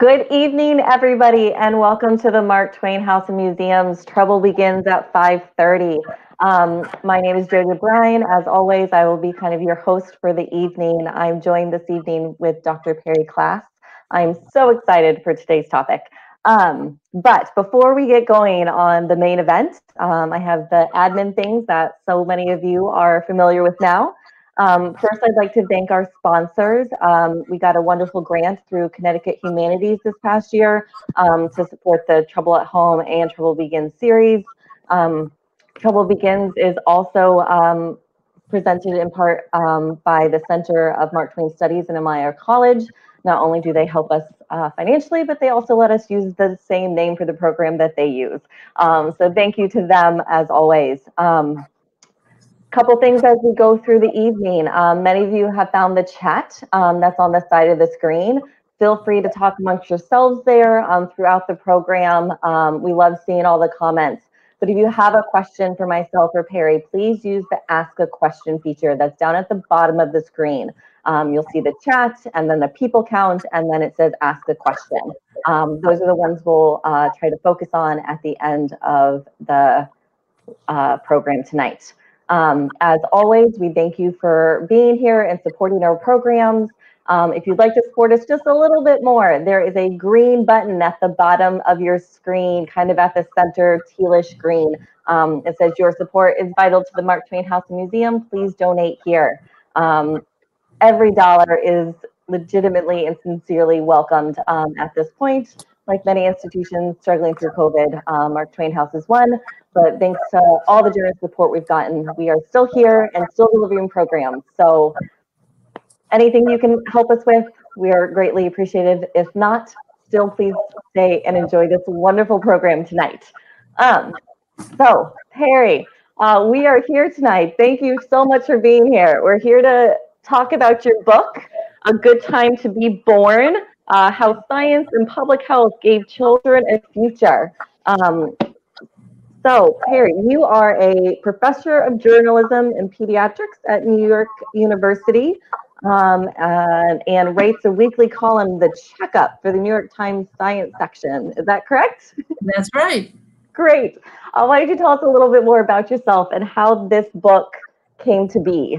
Good evening, everybody, and welcome to the Mark Twain House and Museums. Trouble begins at 5.30. Um, my name is Joja Bryan. As always, I will be kind of your host for the evening. I'm joined this evening with Dr. Perri Klass. I'm so excited for today's topic. Um, but before we get going on the main event, um, I have the admin things that so many of you are familiar with now. Um, first, I'd like to thank our sponsors. Um, we got a wonderful grant through Connecticut Humanities this past year um, to support the Trouble at Home and Trouble Begins series. Um, Trouble Begins is also um, presented in part um, by the Center of Mark Twain Studies in Elmira College. Not only do they help us uh, financially, but they also let us use the same name for the program that they use. so thank you to them as always couple things as we go through the evening. Um, many of you have found the chat um, that's on the side of the screen. Feel free to talk amongst yourselves there um, throughout the program. Um, we love seeing all the comments. But if you have a question for myself or Perri, please use the ask a question feature that's down at the bottom of the screen. Um, you'll see the chat and then the people count, and then it says ask a question. Um, those are the ones we'll uh, try to focus on at the end of the uh, program tonight. Um, as always, we thank you for being here and supporting our programs. Um, if you'd like to support us just a little bit more, there is a green button at the bottom of your screen, kind of at the center, tealish green. Um, it says your support is vital to the Mark Twain House and Museum. Please donate here. Um, every dollar is legitimately and sincerely welcomed um, at this point. Like many institutions struggling through COVID, Mark Twain House is one. But thanks to all the generous support we've gotten, we are still here and still delivering programs. So anything you can help us with, we are greatly appreciated. If not, still please stay and enjoy this wonderful program tonight. Um, so Perri, uh, we are here tonight. Thank you so much for being here. We're here to talk about your book, A Good Time to Be Born, uh, How Science and Public Health Gave Children a Future. Um, so, Perri, you are a professor of journalism and pediatrics at New York University um, and, and writes a weekly column, The Checkup, for the New York Times Science section. Is that correct? That's right. Great. Uh, why don't you tell us a little bit more about yourself and how this book came to be?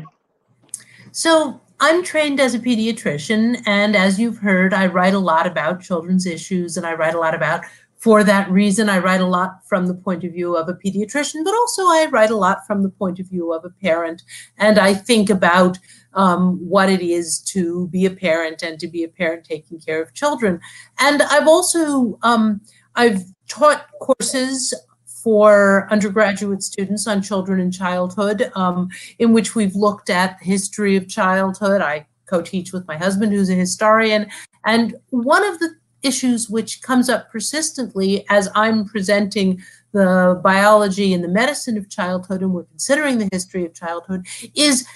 So, I'm trained as a pediatrician, and as you've heard, I write a lot about children's issues and I write a lot about for that reason, I write a lot from the point of view of a pediatrician, but also I write a lot from the point of view of a parent. And I think about um, what it is to be a parent and to be a parent taking care of children. And I've also um, I've taught courses for undergraduate students on children and childhood, um, in which we've looked at the history of childhood. I co-teach with my husband, who's a historian. And one of the issues which comes up persistently as I'm presenting the biology and the medicine of childhood and we're considering the history of childhood is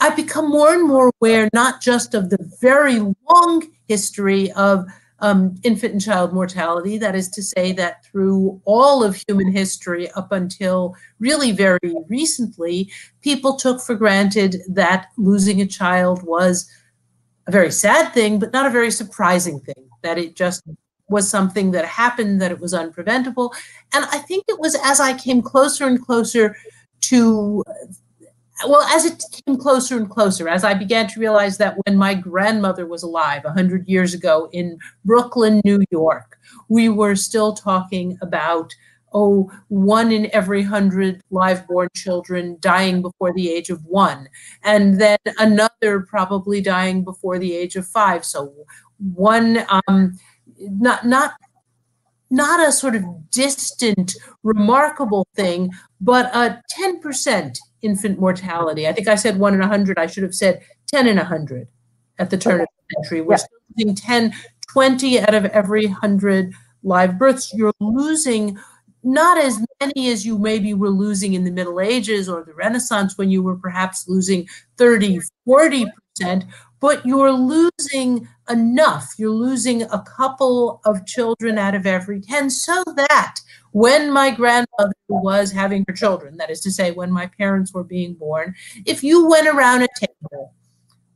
I become more and more aware not just of the very long history of um, infant and child mortality, that is to say, that through all of human history up until really very recently, people took for granted that losing a child was a very sad thing, but not a very surprising thing that it just was something that happened, that it was unpreventable. And I think it was as I came closer and closer to, well, as it came closer and closer, as I began to realize that when my grandmother was alive 100 years ago in Brooklyn, New York, we were still talking about oh, one in every hundred live born children dying before the age of one, and then another probably dying before the age of five. So one um, not not not a sort of distant, remarkable thing, but a 10% infant mortality. I think I said one in a 100. I should have said 10 in a 100 at the turn okay. of the century. We're yeah. still losing 10, 20 out of every 100 live births. You're losing not as many as you maybe were losing in the Middle Ages or the Renaissance when you were perhaps losing 30, 40%, but you're losing enough. You're losing a couple of children out of every 10 so that when my grandmother was having her children, that is to say, when my parents were being born, if you went around a table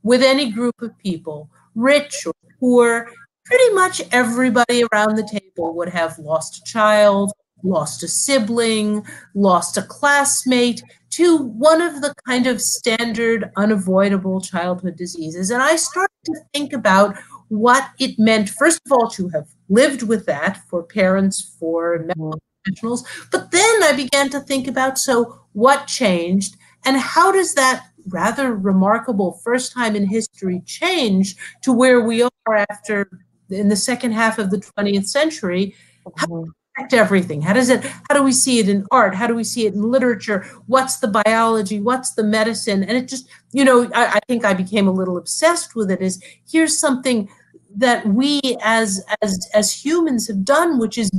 with any group of people, rich or poor, pretty much everybody around the table would have lost a child, lost a sibling, lost a classmate to one of the kind of standard unavoidable childhood diseases. And I started to think about what it meant, first of all, to have lived with that for parents, for medical professionals. But then I began to think about so what changed and how does that rather remarkable first time in history change to where we are after in the second half of the 20th century? How mm-hmm. affect everything? How does it, how do we see it in art? How do we see it in literature? What's the biology? What's the medicine? And it just, you know, I, I think I became a little obsessed with it is here's something that we as as as humans have done, which is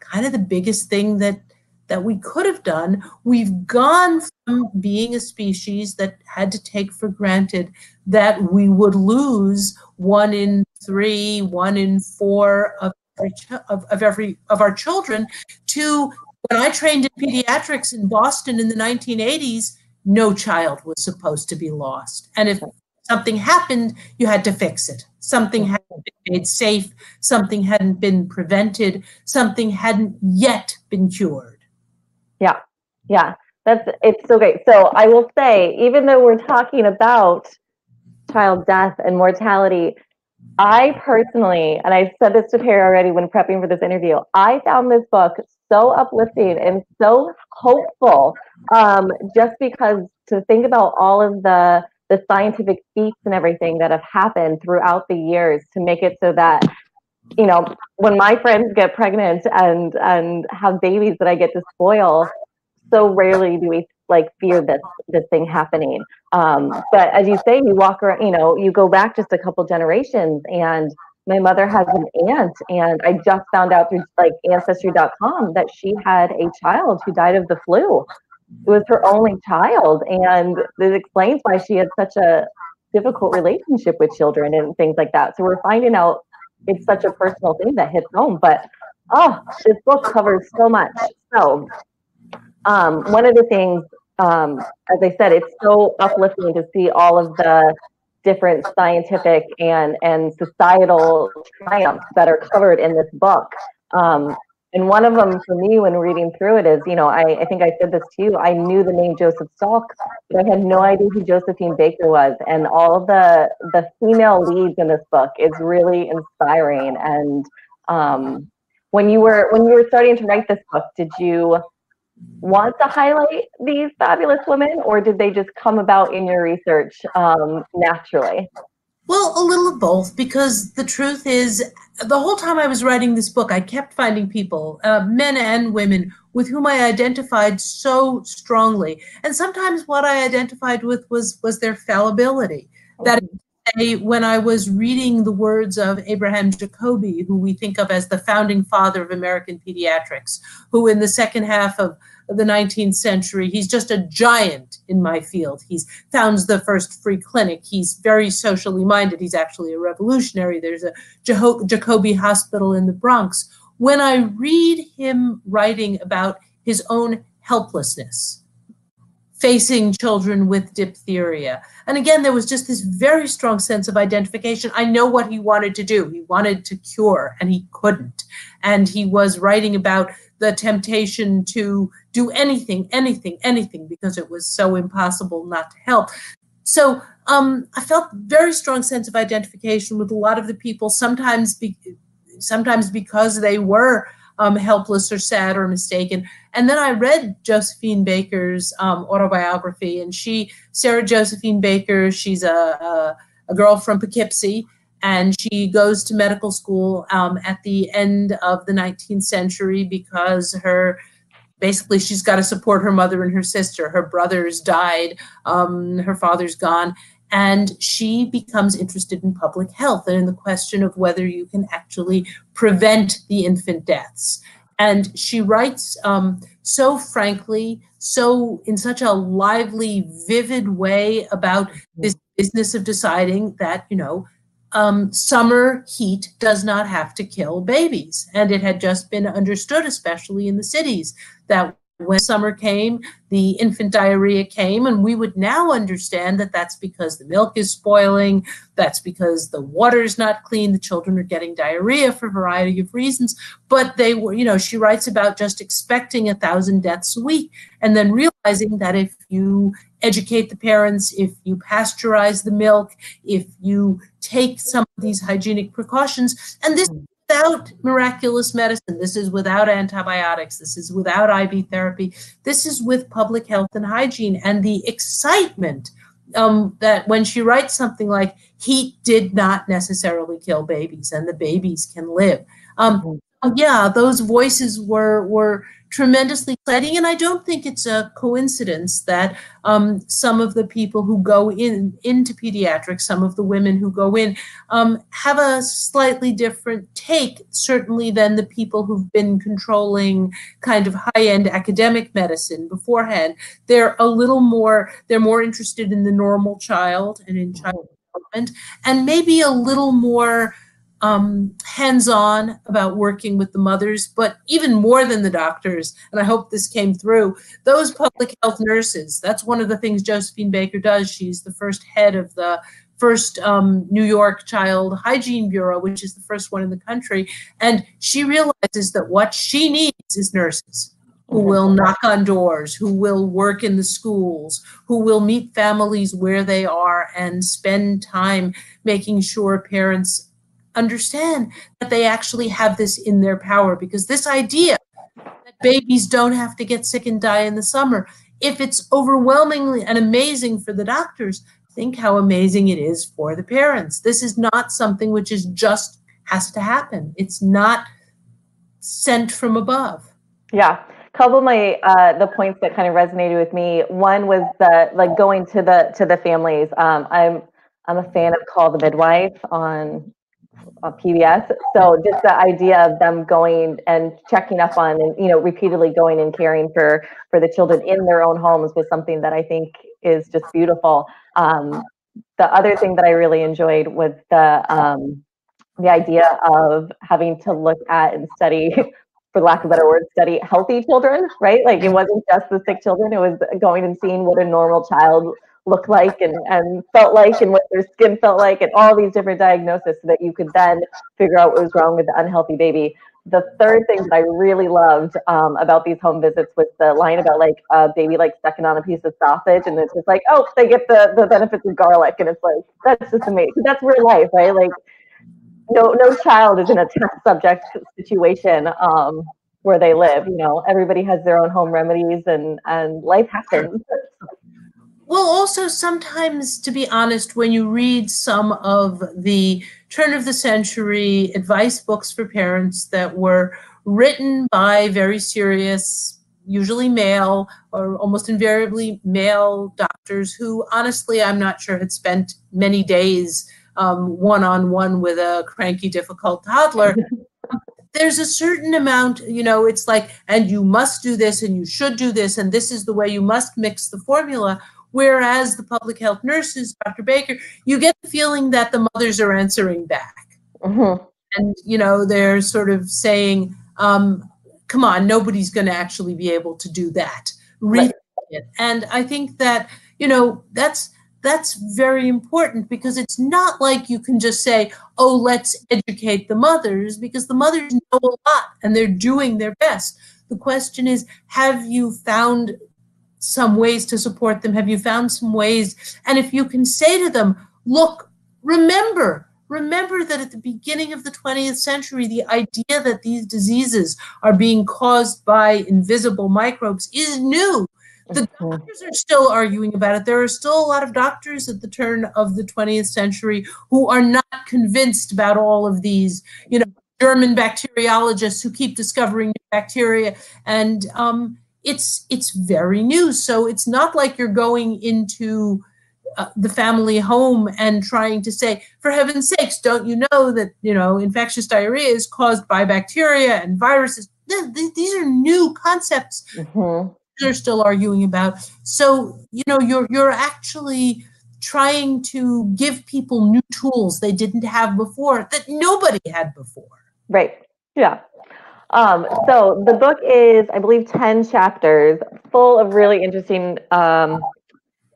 kind of the biggest thing that that we could have done. We've gone from being a species that had to take for granted that we would lose one in three, one in four of every, of, of every of our children to when I trained in pediatrics in Boston in the 1980s, no child was supposed to be lost. And if something happened, you had to fix it. Something made safe, something hadn't been prevented, something hadn't yet been cured. Yeah, yeah, that's it's so great. So I will say, even though we're talking about child death and mortality, I personally, and I've said this to Perri already when prepping for this interview, I found this book so uplifting and so hopeful. Um, just because to think about all of the the scientific feats and everything that have happened throughout the years to make it so that you know when my friends get pregnant and and have babies that i get to spoil so rarely do we like fear this this thing happening. Um, but as you say you walk around you know you go back just a couple generations and my mother has an aunt and i just found out through like ancestry.com that she had a child who died of the flu it was her only child and it explains why she had such a difficult relationship with children and things like that. So we're finding out it's such a personal thing that hits home but oh this book covers so much. So um, one of the things um, as i said it's so uplifting to see all of the different scientific and and societal triumphs that are covered in this book. Um, and one of them for me when reading through it is, you know, I, I think I said this to you, I knew the name Joseph Salk, but I had no idea who Josephine Baker was. And all the the female leads in this book is really inspiring. And um, when you were when you were starting to write this book, did you want to highlight these fabulous women, or did they just come about in your research um, naturally? Well, a little of both, because the truth is, the whole time I was writing this book, I kept finding people, uh, men and women, with whom I identified so strongly. And sometimes what I identified with was was their fallibility. That when I was reading the words of Abraham Jacobi, who we think of as the founding father of American pediatrics, who in the second half of of the 19th century. He's just a giant in my field. He's founds the first free clinic. He's very socially minded. He's actually a revolutionary. There's a Jacobi Hospital in the Bronx. When I read him writing about his own helplessness, facing children with diphtheria. And again, there was just this very strong sense of identification. I know what he wanted to do. He wanted to cure, and he couldn't. And he was writing about the temptation to do anything, anything, anything, because it was so impossible not to help. So um, I felt very strong sense of identification with a lot of the people. Sometimes, be, sometimes because they were um, helpless or sad or mistaken. And then I read Josephine Baker's um, autobiography, and she, Sarah Josephine Baker, she's a, a, a girl from Poughkeepsie, and she goes to medical school um, at the end of the 19th century because her basically she's got to support her mother and her sister her brothers died um, her father's gone and she becomes interested in public health and in the question of whether you can actually prevent the infant deaths and she writes um, so frankly so in such a lively vivid way about this business of deciding that you know um, summer heat does not have to kill babies. And it had just been understood, especially in the cities, that when summer came, the infant diarrhea came, and we would now understand that that's because the milk is spoiling, that's because the water is not clean, the children are getting diarrhea for a variety of reasons. But they were, you know, she writes about just expecting a thousand deaths a week and then realizing that if you educate the parents, if you pasteurize the milk, if you take some of these hygienic precautions, and this without miraculous medicine. This is without antibiotics. This is without IV therapy. This is with public health and hygiene and the excitement um, that when she writes something like heat did not necessarily kill babies and the babies can live. Um, mm-hmm. yeah, those voices were were tremendously exciting. And I don't think it's a coincidence that um, some of the people who go in into pediatrics, some of the women who go in, um, have a slightly different take, certainly than the people who've been controlling kind of high-end academic medicine beforehand. They're a little more, they're more interested in the normal child and in child development, and maybe a little more um, hands on about working with the mothers, but even more than the doctors, and I hope this came through, those public health nurses. That's one of the things Josephine Baker does. She's the first head of the first um, New York Child Hygiene Bureau, which is the first one in the country. And she realizes that what she needs is nurses who mm-hmm. will knock on doors, who will work in the schools, who will meet families where they are and spend time making sure parents understand that they actually have this in their power because this idea that babies don't have to get sick and die in the summer, if it's overwhelmingly and amazing for the doctors, think how amazing it is for the parents. This is not something which is just has to happen. It's not sent from above. Yeah. A couple of my uh, the points that kind of resonated with me. One was the like going to the to the families. Um, I'm I'm a fan of Call the Midwife on uh, PBS. So just the idea of them going and checking up on and you know repeatedly going and caring for for the children in their own homes was something that I think is just beautiful. Um, the other thing that I really enjoyed was the um, the idea of having to look at and study for lack of a better word, study healthy children, right? Like it wasn't just the sick children, it was going and seeing what a normal child looked like and, and felt like and what their skin felt like and all these different diagnoses so that you could then figure out what was wrong with the unhealthy baby. The third thing that I really loved um, about these home visits was the line about like a baby like sucking on a piece of sausage and it's just like, oh, they get the, the benefits of garlic. And it's like, that's just amazing. That's real life, right? Like no, no child is in a test subject situation um, where they live. You know, everybody has their own home remedies and, and life happens. Well, also sometimes, to be honest, when you read some of the turn of the century advice books for parents that were written by very serious, usually male or almost invariably male doctors who, honestly, I'm not sure had spent many days one on one with a cranky, difficult toddler. there's a certain amount, you know, it's like, and you must do this and you should do this, and this is the way you must mix the formula. Whereas the public health nurses, Dr. Baker, you get the feeling that the mothers are answering back. Mm-hmm. And, you know, they're sort of saying, um, come on, nobody's going to actually be able to do that. Right. And I think that, you know, that's that's very important because it's not like you can just say, oh, let's educate the mothers, because the mothers know a lot and they're doing their best. The question is, have you found some ways to support them? Have you found some ways? And if you can say to them, look, remember, remember that at the beginning of the 20th century, the idea that these diseases are being caused by invisible microbes is new. The doctors are still arguing about it. There are still a lot of doctors at the turn of the 20th century who are not convinced about all of these, you know, German bacteriologists who keep discovering new bacteria. And um, it's it's very new. So it's not like you're going into uh, the family home and trying to say, for heaven's sakes, don't you know that you know infectious diarrhea is caused by bacteria and viruses? These are new concepts. Mm-hmm. They're still arguing about. So you know, you're you're actually trying to give people new tools they didn't have before that nobody had before. Right. Yeah. Um, so the book is, I believe, 10 chapters full of really interesting um,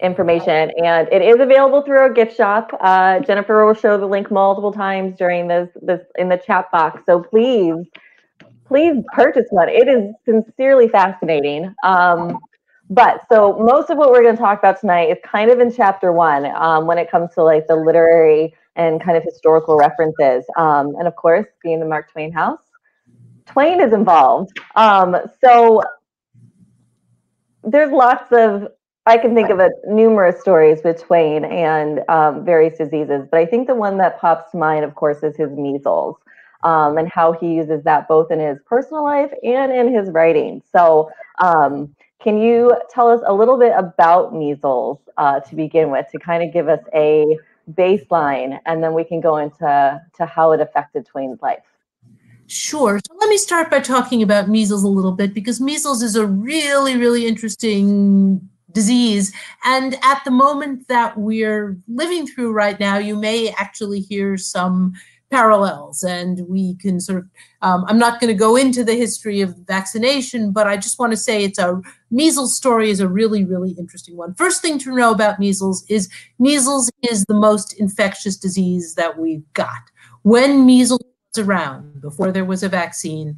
information and it is available through our gift shop. Uh, Jennifer will show the link multiple times during this, this in the chat box. So please, please purchase one. It is sincerely fascinating. Um, but so most of what we're going to talk about tonight is kind of in chapter one um, when it comes to like the literary and kind of historical references. Um, and of course, being the Mark Twain house, Twain is involved. Um, so there's lots of I can think of a, numerous stories with Twain and um, various diseases, but I think the one that pops to mind, of course, is his measles um, and how he uses that both in his personal life and in his writing. So, um, can you tell us a little bit about measles uh, to begin with, to kind of give us a baseline, and then we can go into to how it affected Twain's life? Sure. So let me start by talking about measles a little bit because measles is a really, really interesting disease. And at the moment that we're living through right now, you may actually hear some parallels and we can sort of um, i'm not going to go into the history of vaccination but i just want to say it's a measles story is a really really interesting one first thing to know about measles is measles is the most infectious disease that we've got when measles around before there was a vaccine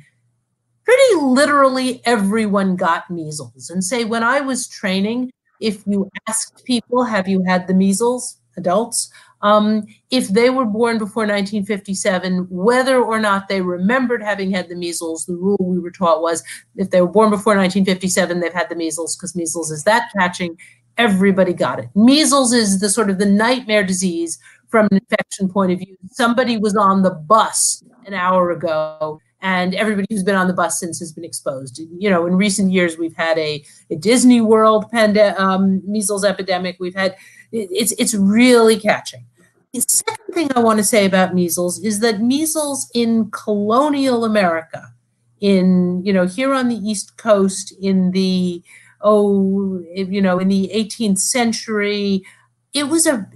pretty literally everyone got measles. And say, when I was training, if you asked people, have you had the measles, adults, um, if they were born before 1957, whether or not they remembered having had the measles, the rule we were taught was if they were born before 1957, they've had the measles because measles is that catching. Everybody got it. Measles is the sort of the nightmare disease from an infection point of view. Somebody was on the bus an hour ago and everybody who's been on the bus since has been exposed. You know, in recent years, we've had a, a Disney World pande- um, measles epidemic. We've had it's it's really catching. The second thing I want to say about measles is that measles in colonial America, in you know here on the East Coast, in the oh you know in the 18th century, it was a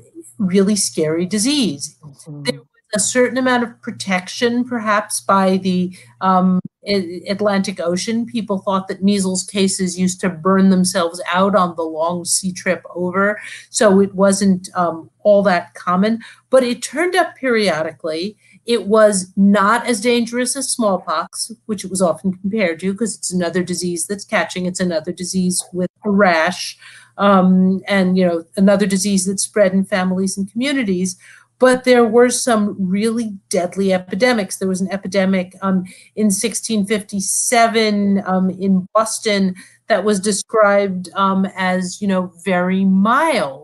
really scary disease. Mm-hmm. There a certain amount of protection, perhaps, by the um, Atlantic Ocean. People thought that measles cases used to burn themselves out on the long sea trip over, so it wasn't um, all that common. But it turned up periodically. It was not as dangerous as smallpox, which it was often compared to, because it's another disease that's catching. It's another disease with a rash, um, and you know another disease that spread in families and communities but there were some really deadly epidemics. There was an epidemic um, in 1657 um, in Boston that was described um, as, you know, very mild.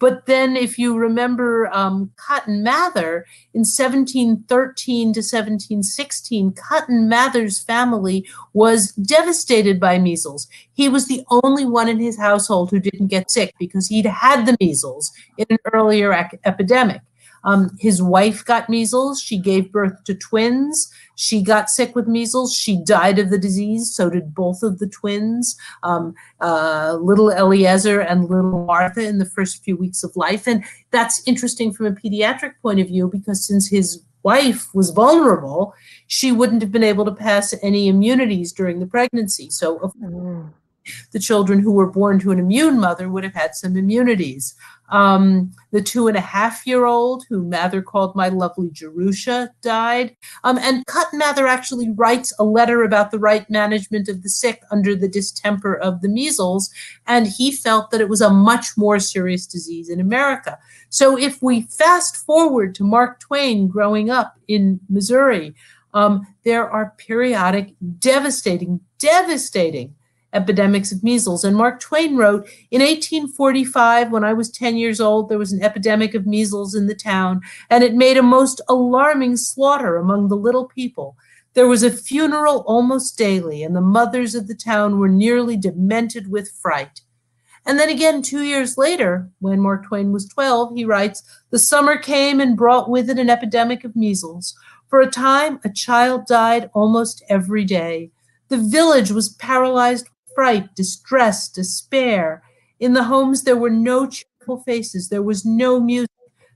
But then, if you remember um, Cotton Mather in 1713 to 1716, Cotton Mather's family was devastated by measles. He was the only one in his household who didn't get sick because he'd had the measles in an earlier epidemic. Um, his wife got measles. She gave birth to twins. She got sick with measles. She died of the disease. So did both of the twins, um, uh, little Eliezer and little Martha, in the first few weeks of life. And that's interesting from a pediatric point of view because since his wife was vulnerable, she wouldn't have been able to pass any immunities during the pregnancy. So, of mm. The children who were born to an immune mother would have had some immunities. Um, the two and a half year old, who Mather called my lovely Jerusha, died. Um, and Cotton Mather actually writes a letter about the right management of the sick under the distemper of the measles. And he felt that it was a much more serious disease in America. So if we fast forward to Mark Twain growing up in Missouri, um, there are periodic, devastating, devastating epidemics of measles. And Mark Twain wrote In 1845, when I was 10 years old, there was an epidemic of measles in the town, and it made a most alarming slaughter among the little people. There was a funeral almost daily, and the mothers of the town were nearly demented with fright. And then again, two years later, when Mark Twain was 12, he writes The summer came and brought with it an epidemic of measles. For a time, a child died almost every day. The village was paralyzed fright, distress, despair. In the homes, there were no cheerful faces, there was no music,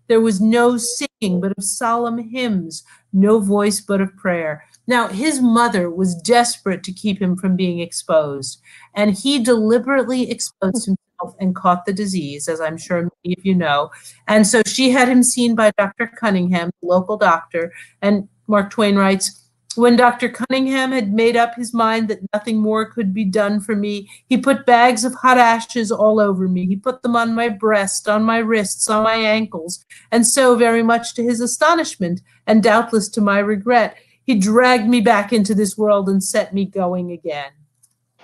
There was no singing but of solemn hymns, no voice but of prayer. Now, his mother was desperate to keep him from being exposed, and he deliberately exposed himself and caught the disease, as I'm sure many of you know. And so she had him seen by Dr. Cunningham, the local doctor, and Mark Twain writes, when Dr. Cunningham had made up his mind that nothing more could be done for me, he put bags of hot ashes all over me. He put them on my breast, on my wrists, on my ankles, and so, very much to his astonishment, and doubtless to my regret, he dragged me back into this world and set me going again.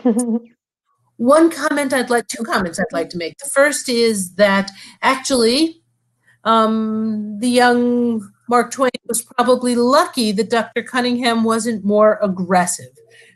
One comment I'd like, two comments I'd like to make. The first is that actually, um, the young Mark Twain was probably lucky that Dr. Cunningham wasn't more aggressive.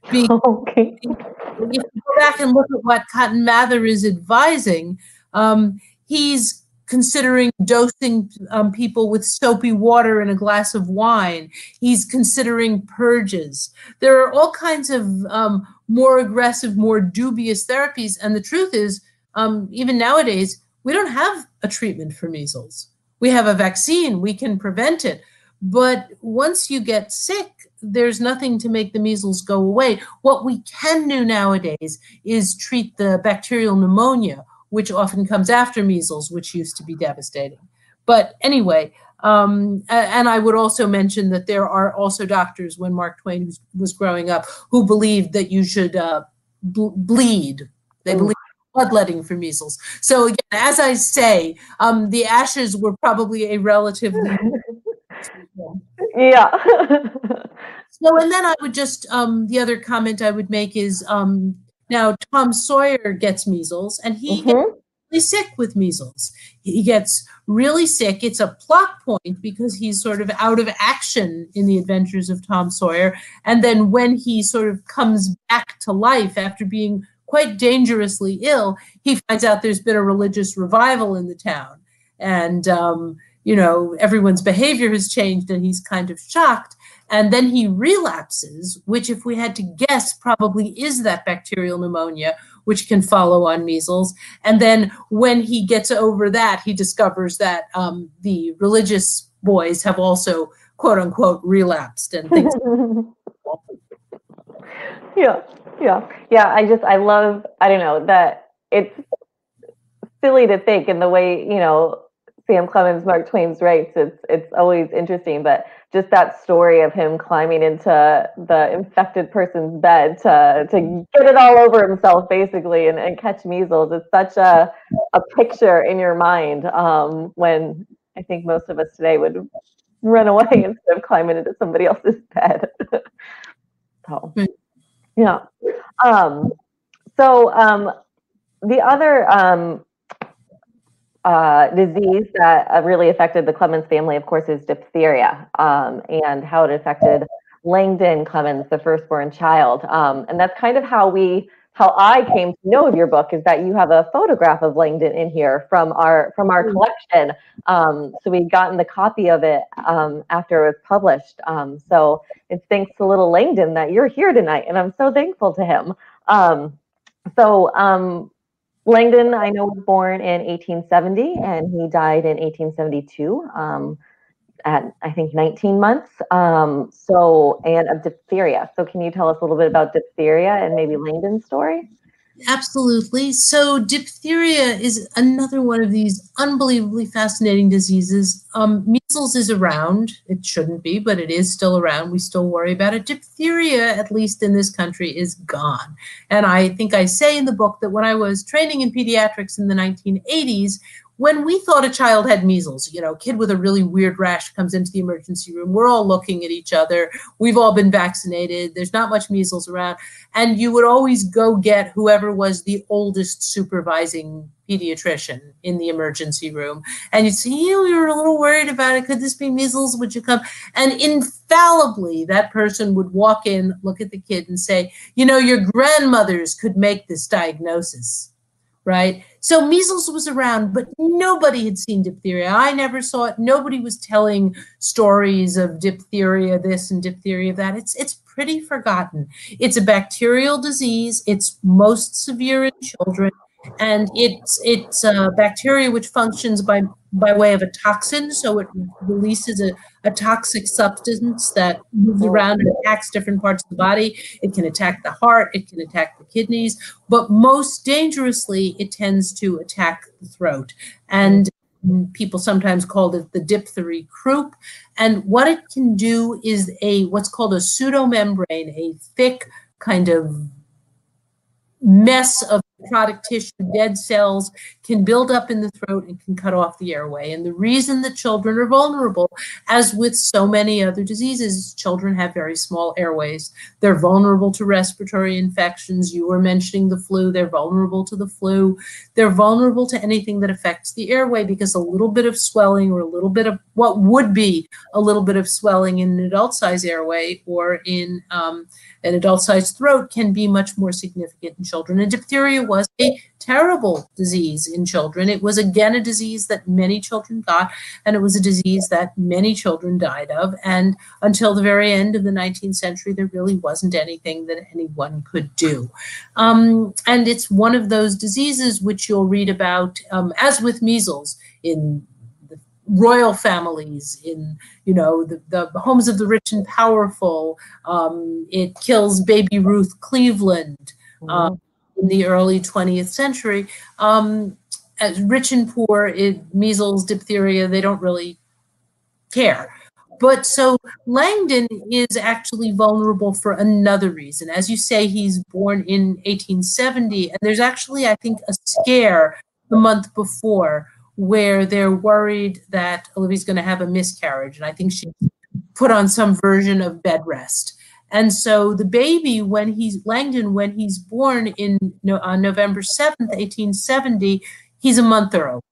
okay. If you go back and look at what Cotton Mather is advising, um, he's considering dosing um, people with soapy water in a glass of wine. He's considering purges. There are all kinds of um, more aggressive, more dubious therapies. And the truth is, um, even nowadays, we don't have a treatment for measles we have a vaccine, we can prevent it. But once you get sick, there's nothing to make the measles go away. What we can do nowadays is treat the bacterial pneumonia, which often comes after measles, which used to be devastating. But anyway, um, and I would also mention that there are also doctors when Mark Twain was growing up who believed that you should uh, bleed. They believe bloodletting for measles. So again, as I say, um, the ashes were probably a relatively yeah. so and then I would just um, the other comment I would make is um, now Tom Sawyer gets measles and he mm-hmm. gets really sick with measles. He gets really sick. It's a plot point because he's sort of out of action in the adventures of Tom Sawyer. And then when he sort of comes back to life after being quite dangerously ill, he finds out there's been a religious revival in the town. And, um, you know, everyone's behavior has changed and he's kind of shocked. And then he relapses, which, if we had to guess, probably is that bacterial pneumonia, which can follow on measles. And then when he gets over that, he discovers that um, the religious boys have also, quote unquote, relapsed and things. yeah yeah. Yeah i just i love i don't know that it's silly to think in the way you know sam clemens mark twain's writes it's it's always interesting but just that story of him climbing into the infected person's bed to to get it all over himself basically and, and catch measles is such a a picture in your mind um, when i think most of us today would run away instead of climbing into somebody else's bed. So. Hmm. Yeah. Um, so um, the other um, uh, disease that uh, really affected the Clemens family, of course, is diphtheria um, and how it affected Langdon Clemens, the firstborn child. Um, and that's kind of how we how I came to know of your book is that you have a photograph of Langdon in here from our from our mm. collection. Um, so we've gotten the copy of it um, after it was published. Um, so it's thanks to little Langdon that you're here tonight, and I'm so thankful to him. Um, so um, Langdon, I know, was born in 1870, and he died in 1872 um, at I think 19 months. Um, so, and of diphtheria. So, can you tell us a little bit about diphtheria and maybe Langdon's story? Absolutely. So, diphtheria is another one of these unbelievably fascinating diseases. Um, measles is around. It shouldn't be, but it is still around. We still worry about it. Diphtheria, at least in this country, is gone. And I think I say in the book that when I was training in pediatrics in the 1980s, when we thought a child had measles, you know, kid with a really weird rash comes into the emergency room, we're all looking at each other. We've all been vaccinated. There's not much measles around. And you would always go get whoever was the oldest supervising pediatrician in the emergency room. And you'd say, oh, you we were a little worried about it. Could this be measles? Would you come? And infallibly, that person would walk in, look at the kid, and say, you know, your grandmothers could make this diagnosis right? So measles was around, but nobody had seen diphtheria. I never saw it. Nobody was telling stories of diphtheria this and diphtheria that. It's it's pretty forgotten. It's a bacterial disease. It's most severe in children. And it's it's a bacteria which functions by by way of a toxin. So it releases a, a toxic substance that moves oh. around and attacks different parts of the body. It can attack the heart, it can attack the kidneys, but most dangerously, it tends to attack the throat. And people sometimes call it the diphthery croup. And what it can do is a what's called a pseudomembrane, a thick kind of mess of necrotic tissue, dead cells can build up in the throat and can cut off the airway. And the reason that children are vulnerable, as with so many other diseases, children have very small airways. They're vulnerable to respiratory infections. You were mentioning the flu. They're vulnerable to the flu. They're vulnerable to anything that affects the airway because a little bit of swelling or a little bit of what would be a little bit of swelling in an adult size airway or in um, an adult sized throat can be much more significant in children. And diphtheria was a terrible disease in children. It was again a disease that many children got, and it was a disease that many children died of. And until the very end of the 19th century, there really wasn't anything that anyone could do. Um, and it's one of those diseases which you'll read about, um, as with measles, in the royal families in you know the, the homes of the rich and powerful um, it kills baby ruth cleveland um, in the early 20th century um, as rich and poor it, measles diphtheria they don't really care but so langdon is actually vulnerable for another reason as you say he's born in 1870 and there's actually i think a scare the month before where they're worried that Olivia's going to have a miscarriage. And I think she put on some version of bed rest. And so the baby, when he's Langdon, when he's born in on uh, November 7th, 1870, he's a month early.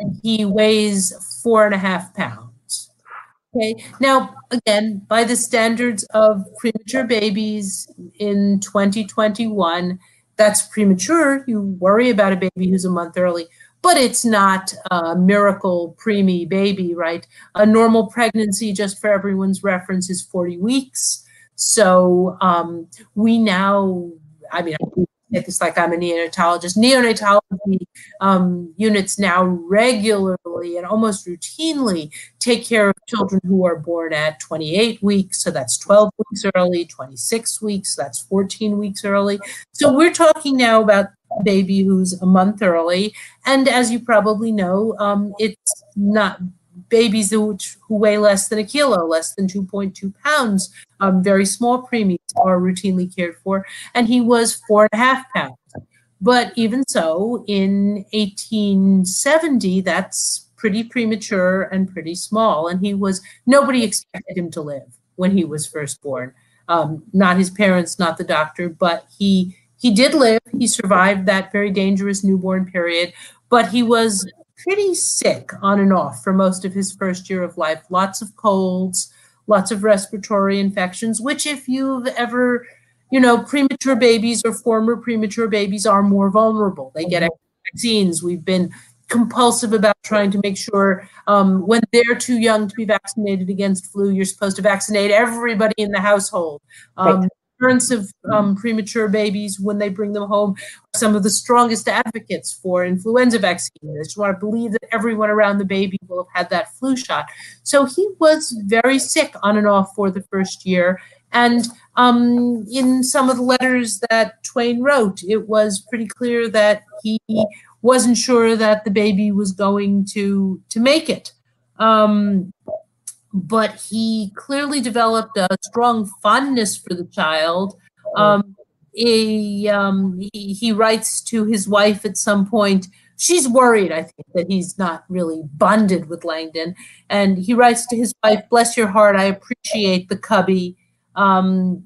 And he weighs four and a half pounds. Okay. Now, again, by the standards of premature babies in 2021, that's premature. You worry about a baby who's a month early but it's not a miracle preemie baby, right? A normal pregnancy, just for everyone's reference, is 40 weeks. So um, we now, I mean, it's like I'm a neonatologist. Neonatology um, units now regularly and almost routinely take care of children who are born at 28 weeks. So that's 12 weeks early, 26 weeks, that's 14 weeks early. So we're talking now about a baby who's a month early. And as you probably know, um, it's not babies who, who, weigh less than a kilo, less than 2.2 pounds, um, very small preemies are routinely cared for. And he was four and a half pounds. But even so, in 1870, that's pretty premature and pretty small. And he was, nobody expected him to live when he was first born. Um, not his parents, not the doctor, but he he did live. He survived that very dangerous newborn period, but he was pretty sick on and off for most of his first year of life. Lots of colds, lots of respiratory infections, which, if you've ever, you know, premature babies or former premature babies are more vulnerable. They get vaccines. We've been compulsive about trying to make sure um, when they're too young to be vaccinated against flu, you're supposed to vaccinate everybody in the household. Um, right parents of um, premature babies, when they bring them home, are some of the strongest advocates for influenza vaccine. They just want to believe that everyone around the baby will have had that flu shot. So he was very sick on and off for the first year. And um, in some of the letters that Twain wrote, it was pretty clear that he wasn't sure that the baby was going to to make it. Um, but he clearly developed a strong fondness for the child. Um, he, um, he, he writes to his wife at some point. She's worried, I think, that he's not really bonded with Langdon. And he writes to his wife, Bless your heart, I appreciate the cubby. Um,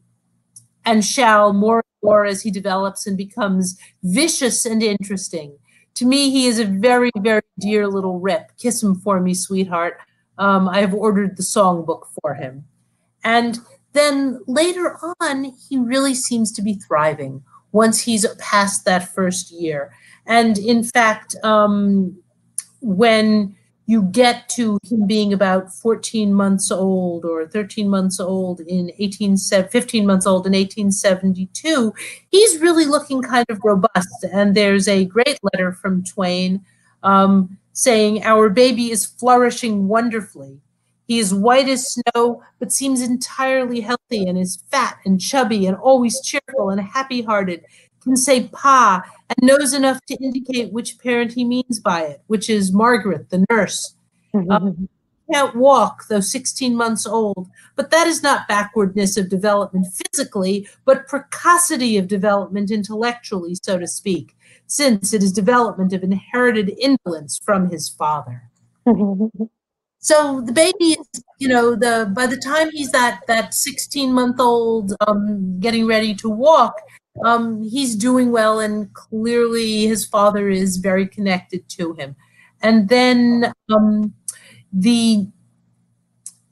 and shall more and more as he develops and becomes vicious and interesting. To me, he is a very, very dear little rip. Kiss him for me, sweetheart um, I have ordered the songbook for him. And then later on, he really seems to be thriving once he's past that first year. And in fact, um, when you get to him being about 14 months old or 13 months old in 18 15 months old in 1872 he's really looking kind of robust and there's a great letter from twain um, saying our baby is flourishing wonderfully he is white as snow but seems entirely healthy and is fat and chubby and always cheerful and happy hearted can say pa and knows enough to indicate which parent he means by it, which is Margaret, the nurse. Mm-hmm. Um, can't walk, though 16 months old, but that is not backwardness of development physically, but precocity of development intellectually, so to speak, since it is development of inherited indolence from his father. so the baby is, you know, the by the time he's that that 16 month old, um, getting ready to walk, um, he's doing well, and clearly his father is very connected to him. And then um, the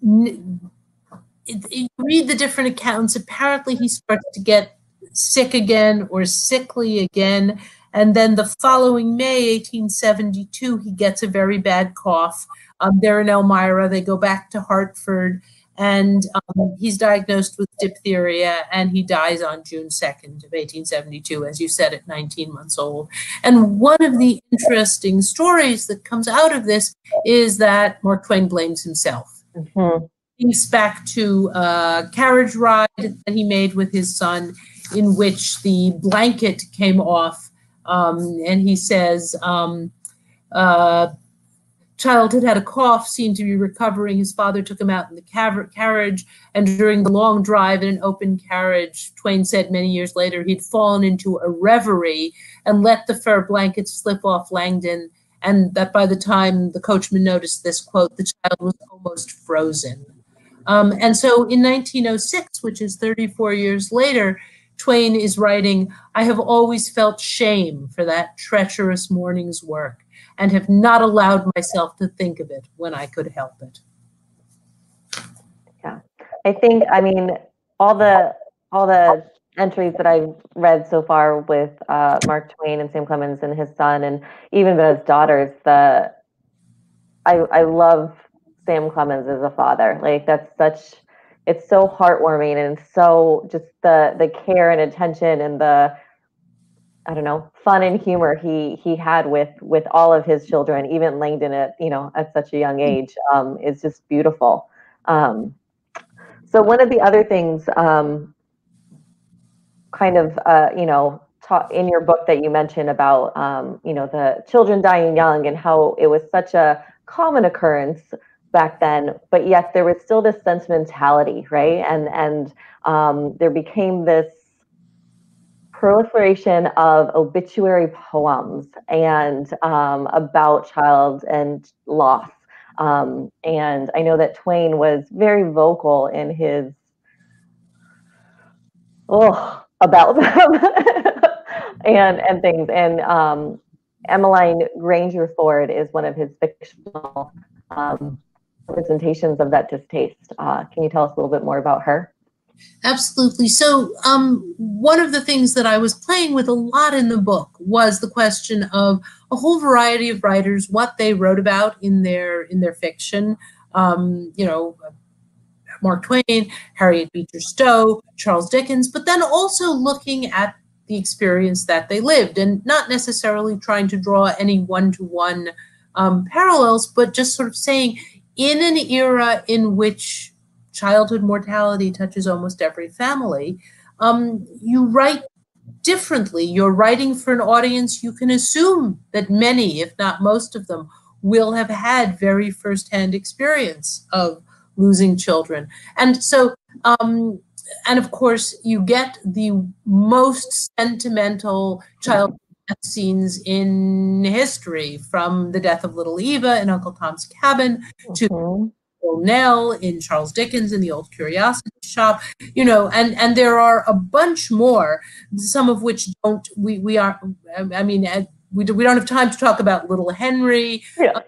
you read the different accounts. Apparently, he starts to get sick again or sickly again. And then the following May, 1872, he gets a very bad cough. Um, they're in Elmira. They go back to Hartford and um, he's diagnosed with diphtheria and he dies on June 2nd of 1872, as you said, at 19 months old. And one of the interesting stories that comes out of this is that Mark Twain blames himself. Mm-hmm. Thinks back to a carriage ride that he made with his son in which the blanket came off. Um, and he says, um, uh, child had had a cough, seemed to be recovering. His father took him out in the car- carriage, and during the long drive in an open carriage, Twain said many years later he'd fallen into a reverie and let the fur blanket slip off Langdon, and that by the time the coachman noticed this quote, the child was almost frozen. Um, and so in 1906, which is 34 years later, Twain is writing, I have always felt shame for that treacherous morning's work and have not allowed myself to think of it when I could help it. Yeah. I think I mean all the all the entries that I've read so far with uh, Mark Twain and Sam Clemens and his son and even his daughters, the I I love Sam Clemens as a father. Like that's such it's so heartwarming and so just the the care and attention and the I don't know, fun and humor he he had with with all of his children, even Langdon at you know at such a young age, um, is just beautiful. Um, so one of the other things, um, kind of uh, you know, in your book that you mentioned about um, you know the children dying young and how it was such a common occurrence back then, but yet there was still this sentimentality, right? And and um, there became this proliferation of obituary poems and um, about child and loss. Um, and I know that Twain was very vocal in his oh about them and and things. And um, Emmeline Grangerford is one of his fictional um, representations of that distaste. Uh, can you tell us a little bit more about her? Absolutely. So, um, one of the things that I was playing with a lot in the book was the question of a whole variety of writers, what they wrote about in their in their fiction. Um, you know, Mark Twain, Harriet Beecher Stowe, Charles Dickens, but then also looking at the experience that they lived and not necessarily trying to draw any one to one parallels, but just sort of saying in an era in which childhood mortality touches almost every family, um, you write differently. You're writing for an audience you can assume that many, if not most of them, will have had very firsthand experience of losing children. And so, um, and of course, you get the most sentimental child scenes in history from the death of little Eva in Uncle Tom's Cabin to. Nell in Charles Dickens in the Old Curiosity Shop, you know, and and there are a bunch more, some of which don't we we are. I mean, uh, we do, we don't have time to talk about Little Henry. Yeah.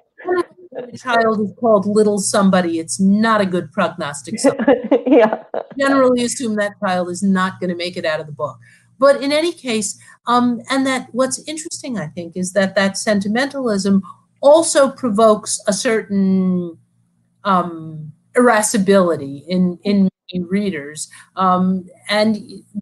The child is called little somebody. It's not a good prognostic. yeah. Generally assume that child is not going to make it out of the book. But in any case, um, and that what's interesting, I think, is that that sentimentalism also provokes a certain um, irascibility in in readers, um, and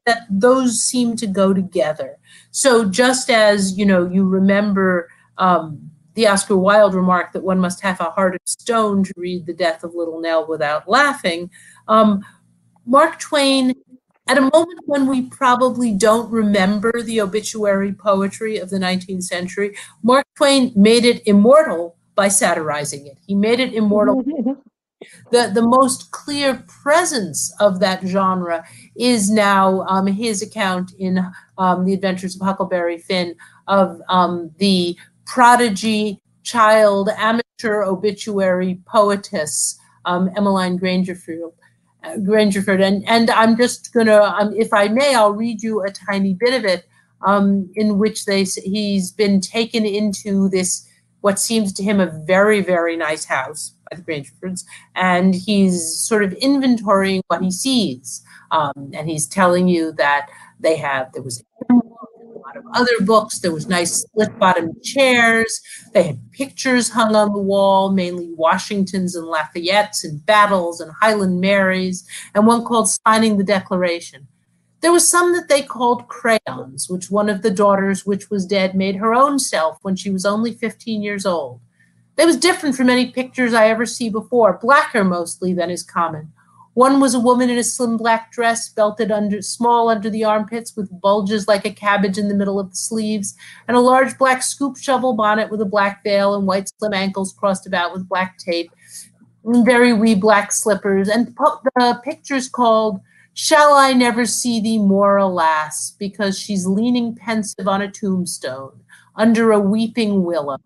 that those seem to go together. So just as you know, you remember um, the Oscar Wilde remark that one must have a heart of stone to read The Death of Little Nell without laughing. Um, Mark Twain, at a moment when we probably don't remember the obituary poetry of the 19th century, Mark Twain made it immortal by satirizing it. He made it immortal. the, the most clear presence of that genre is now um, his account in um, The Adventures of Huckleberry Finn of um, the prodigy child amateur obituary poetess um, Emmeline Grangerfield. Grangerford, and and I'm just gonna, um, if I may, I'll read you a tiny bit of it, um, in which they he's been taken into this what seems to him a very very nice house by the Grangerfords, and he's sort of inventorying what he sees, um, and he's telling you that they have there was of other books. There was nice split bottom chairs. They had pictures hung on the wall, mainly Washingtons and Lafayettes and battles and Highland Marys, and one called Signing the Declaration. There was some that they called crayons, which one of the daughters, which was dead, made her own self when she was only 15 years old. They was different from any pictures I ever see before, blacker mostly than is common. One was a woman in a slim black dress, belted under small under the armpits, with bulges like a cabbage in the middle of the sleeves, and a large black scoop shovel bonnet with a black veil and white slim ankles crossed about with black tape, very wee black slippers. And the picture's called "Shall I Never See Thee More, Alas?" because she's leaning pensive on a tombstone under a weeping willow.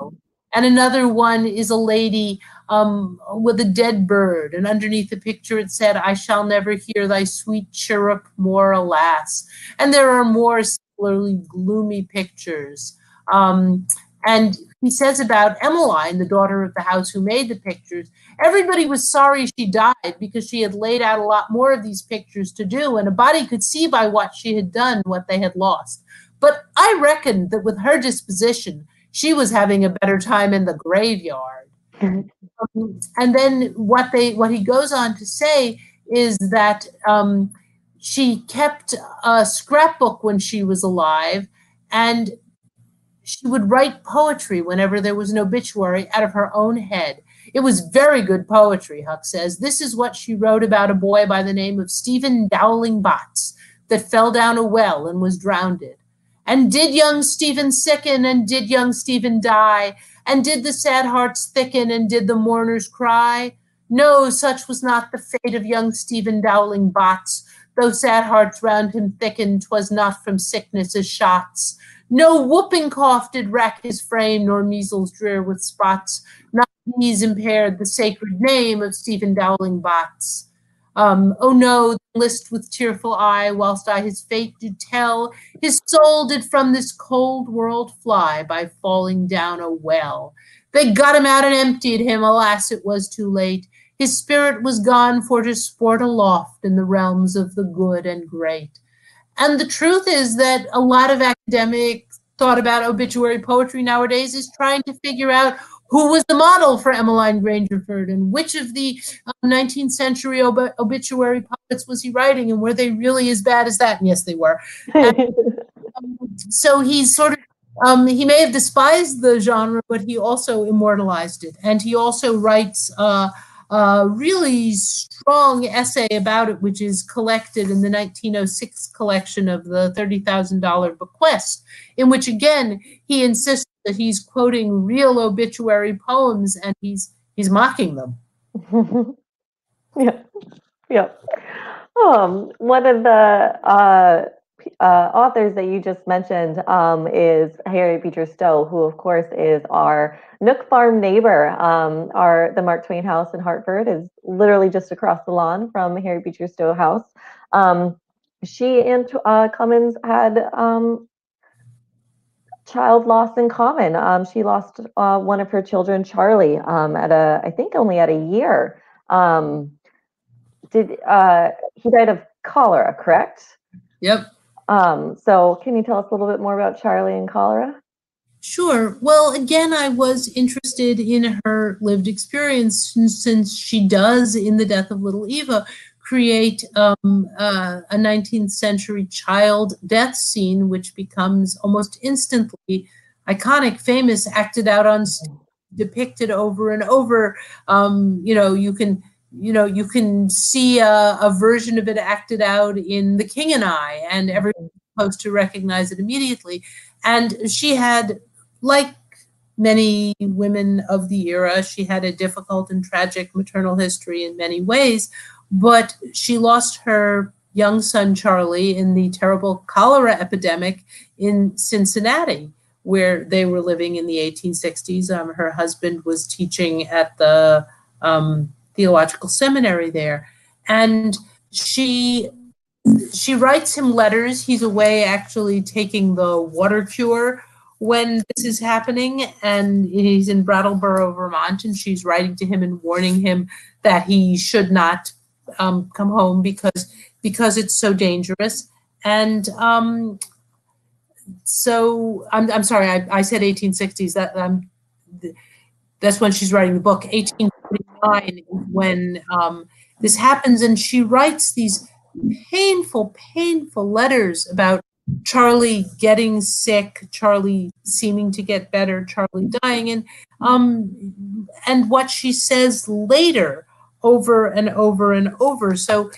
And another one is a lady um, with a dead bird, and underneath the picture it said, I shall never hear thy sweet chirrup more, alas. And there are more similarly gloomy pictures. Um, and he says about Emmeline, the daughter of the house who made the pictures, everybody was sorry she died because she had laid out a lot more of these pictures to do, and a body could see by what she had done what they had lost. But I reckon that with her disposition, she was having a better time in the graveyard um, and then what they what he goes on to say is that um, she kept a scrapbook when she was alive, and she would write poetry whenever there was an obituary out of her own head. It was very good poetry, Huck says. This is what she wrote about a boy by the name of Stephen Dowling Bots that fell down a well and was drowned. And did young Stephen sicken and did young Stephen die? And did the sad hearts thicken and did the mourners cry? No, such was not the fate of young Stephen Dowling Bots. Though sad hearts round him thickened, 'twas not from sickness as shots. No whooping cough did rack his frame, nor measles drear with spots. Not these impaired the sacred name of Stephen Dowling Bots. Um, oh no, list with tearful eye, whilst I his fate do tell, his soul did from this cold world fly by falling down a well. They got him out and emptied him, alas, it was too late. His spirit was gone for to sport aloft in the realms of the good and great. And the truth is that a lot of academics thought about obituary poetry nowadays is trying to figure out who was the model for Emmeline Grangerford and which of the uh, 19th century ob- obituary poets was he writing and were they really as bad as that? And yes, they were. And, um, so he's sort of um, he may have despised the genre, but he also immortalized it, and he also writes uh, a really strong essay about it, which is collected in the 1906 collection of the $30,000 bequest, in which again he insists that he's quoting real obituary poems and he's he's mocking them. yeah, yeah. Um, one of the uh, uh, authors that you just mentioned um, is Harriet Beecher Stowe, who of course is our Nook Farm neighbor. Um, our the Mark Twain House in Hartford is literally just across the lawn from Harriet Beecher Stowe House. Um, she and uh, Clemens had um, child loss in common. Um, she lost uh, one of her children, Charlie, um, at a I think only at a year. Um, did uh, he died of cholera? Correct. Yep. Um, so, can you tell us a little bit more about Charlie and cholera? Sure. Well, again, I was interested in her lived experience since she does, in The Death of Little Eva, create um, uh, a 19th century child death scene, which becomes almost instantly iconic, famous, acted out on, depicted over and over. Um, you know, you can you know you can see a, a, version of it acted out in the king and i and everyone's supposed to recognize it immediately and she had like many women of the era, she had a difficult and tragic maternal history in many ways, but she lost her young son Charlie in the terrible cholera epidemic in Cincinnati, where they were living in the 1860s. Um, her husband was teaching at the um, theological seminary there, and she she writes him letters. He's away actually taking the water cure when this is happening and he's in Brattleboro, Vermont, and she's writing to him and warning him that he should not um, come home because because it's so dangerous. And um, so I'm, I'm sorry, I, I said 1860s. That um, that's when she's writing the book. 1849 when um, this happens, and she writes these painful, painful letters about Charlie getting sick, Charlie seeming to get better, Charlie dying, and um, and what she says later over and over and over. So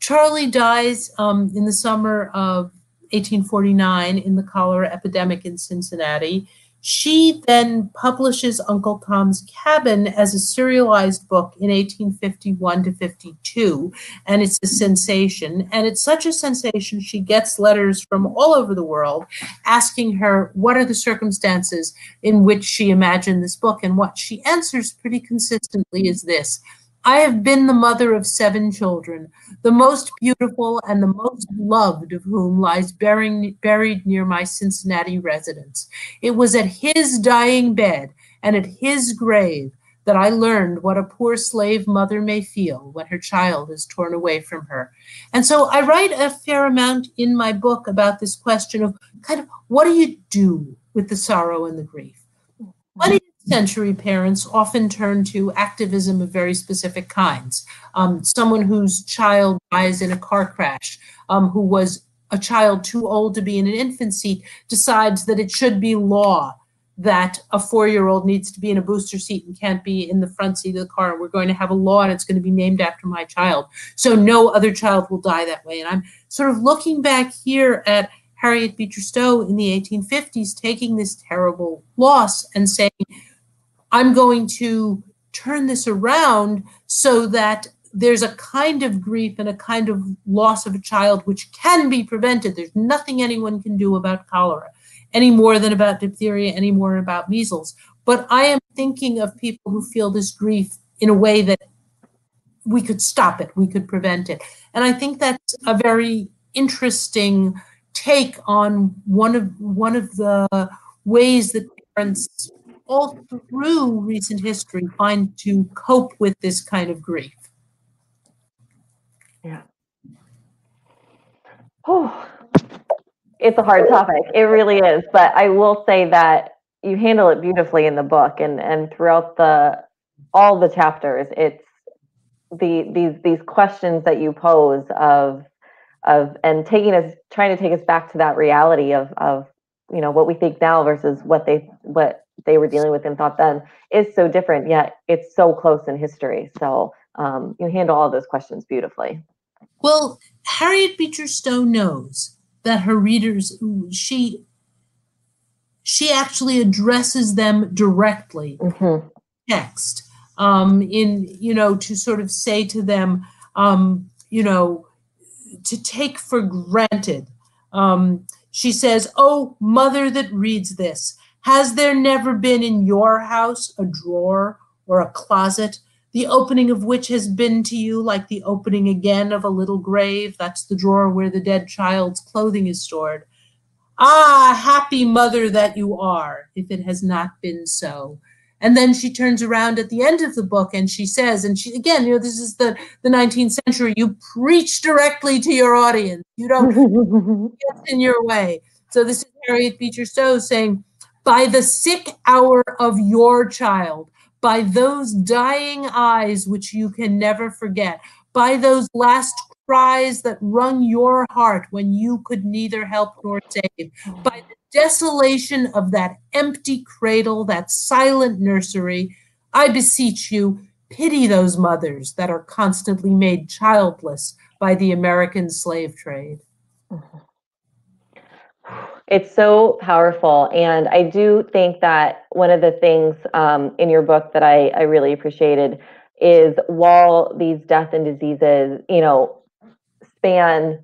Charlie dies um, in the summer of 1849 in the cholera epidemic in Cincinnati. She then publishes Uncle Tom's Cabin as a serialized book in 1851 to 52, and it's a sensation. And it's such a sensation, she gets letters from all over the world asking her what are the circumstances in which she imagined this book. And what she answers pretty consistently is this I have been the mother of seven children, the most beautiful and the most loved of whom lies buried, buried near my Cincinnati residence. It was at his dying bed and at his grave that I learned what a poor slave mother may feel when her child is torn away from her. And so I write a fair amount in my book about this question of kind of what do you do with the sorrow and the grief? 20th century parents often turn to activism of very specific kinds. Um, someone whose child dies in a car crash, um, who was a child too old to be in an infant seat, decides that it should be law that a four-year-old needs to be in a booster seat and can't be in the front seat of the car. We're going to have a law and it's going to be named after my child. So no other child will die that way. And I'm sort of looking back here at Harriet Beecher Stowe in the 1850s taking this terrible loss and saying, I'm going to turn this around so that there's a kind of grief and a kind of loss of a child which can be prevented. There's nothing anyone can do about cholera any more than about diphtheria, any more about measles. But I am thinking of people who feel this grief in a way that we could stop it, we could prevent it. And I think that's a very interesting take on one of one of the ways that parents all through recent history find to cope with this kind of grief. Yeah. Oh, it's a hard topic. It really is. But I will say that you handle it beautifully in the book and, and throughout the all the chapters. It's the these these questions that you pose of of and taking us trying to take us back to that reality of of you know what we think now versus what they what they were dealing with and thought then is so different yet it's so close in history so um, you handle all those questions beautifully well harriet beecher stowe knows that her readers she she actually addresses them directly mm-hmm. text um, in you know to sort of say to them um, you know to take for granted. Um, she says, Oh, mother that reads this, has there never been in your house a drawer or a closet, the opening of which has been to you like the opening again of a little grave? That's the drawer where the dead child's clothing is stored. Ah, happy mother that you are, if it has not been so. And then she turns around at the end of the book and she says, and she again, you know, this is the, the 19th century. You preach directly to your audience. You don't get in your way. So this is Harriet Beecher Stowe saying, by the sick hour of your child, by those dying eyes which you can never forget, by those last cries that wrung your heart when you could neither help nor save, by the desolation of that empty cradle, that silent nursery, I beseech you, pity those mothers that are constantly made childless by the American slave trade. Mm-hmm. It's so powerful. And I do think that one of the things um, in your book that I, I really appreciated is while these death and diseases, you know, span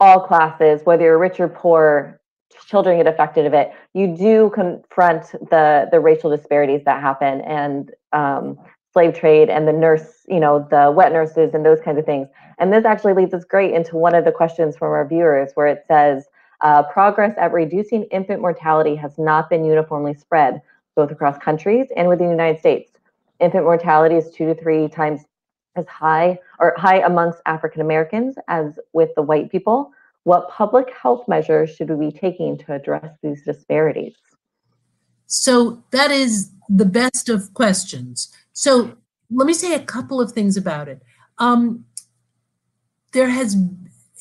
all classes, whether you're rich or poor, children get affected of it. You do confront the the racial disparities that happen and um, slave trade and the nurse, you know, the wet nurses and those kinds of things. And this actually leads us great into one of the questions from our viewers, where it says, uh, "Progress at reducing infant mortality has not been uniformly spread, both across countries and within the United States. Infant mortality is two to three times as high or high amongst African Americans as with the white people. What public health measures should we be taking to address these disparities? So that is the best of questions. So let me say a couple of things about it. Um, there has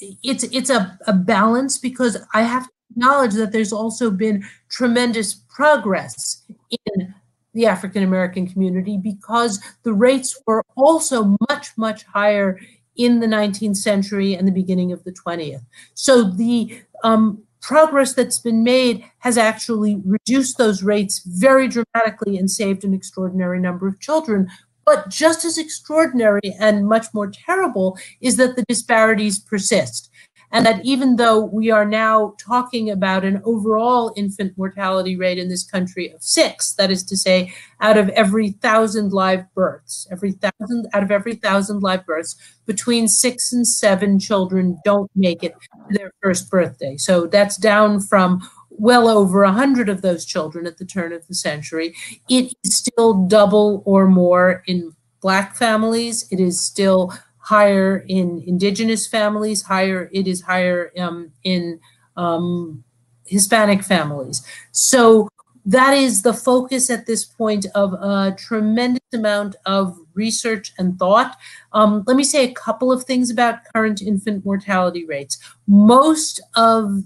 it's it's a, a balance because I have to acknowledge that there's also been tremendous progress in the African American community because the rates were also much, much higher in the 19th century and the beginning of the 20th. So the um, progress that's been made has actually reduced those rates very dramatically and saved an extraordinary number of children. But just as extraordinary and much more terrible is that the disparities persist and that even though we are now talking about an overall infant mortality rate in this country of six, that is to say, out of every thousand live births, every thousand out of every thousand live births, between six and seven children don't make it to their first birthday. So that's down from well over a hundred of those children at the turn of the century. It is still double or more in black families. It is still higher in indigenous families, higher it is higher um, in um, Hispanic families. So that is the focus at this point of a tremendous amount of research and thought. Um, let me say a couple of things about current infant mortality rates. Most of